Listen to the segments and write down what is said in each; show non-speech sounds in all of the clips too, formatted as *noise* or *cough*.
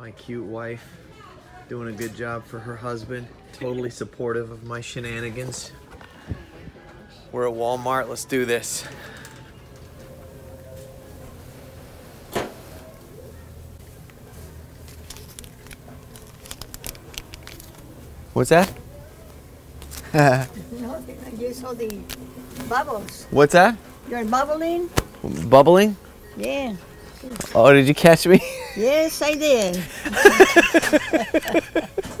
My cute wife doing a good job for her husband. Totally supportive of my shenanigans. We're at Walmart. Let's do this. What's that? *laughs* No, you saw the bubbles. What's that? You're bubbling? Bubbling? Yeah. Oh, did you catch me? *laughs* Yes, I did. *laughs*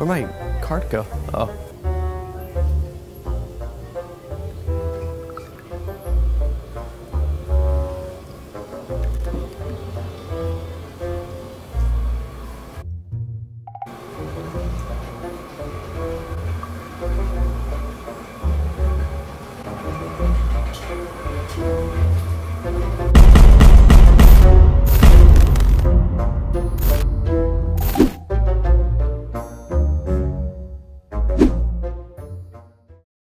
Where'd my card go? Oh.